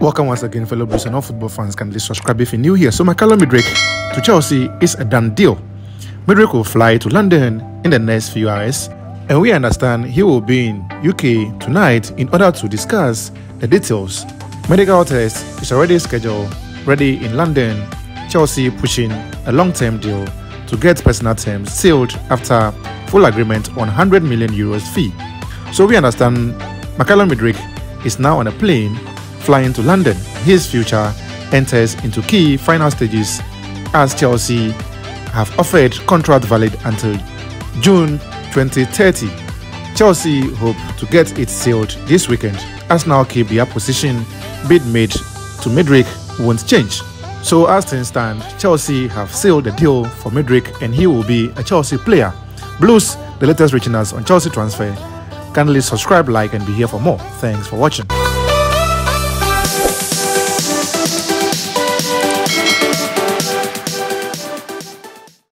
Welcome once again, fellow Blues and all football fans. Kindly subscribe if you're new here. So, Mykhaylo Mudryk to Chelsea is a done deal. Mudryk will fly to London in the next few hours, and we understand he will be in UK tonight in order to discuss the details. Medical test is already scheduled, ready in London. Chelsea pushing a long-term deal to get personal terms sealed after full agreement on 100 million euros fee. So we understand Mykhaylo Mudryk is now on a plane flying to London. His future enters into key final stages as Chelsea have offered contract valid until June 2030. Chelsea hope to get it sealed this weekend. Arsenal keep their position. Bid made to Mudryk won't change. So as things stand, Chelsea have sealed the deal for Mudryk and he will be a Chelsea player. Blues, the latest reaching us on Chelsea transfer. Kindly subscribe, like and be here for more. Thanks for watching.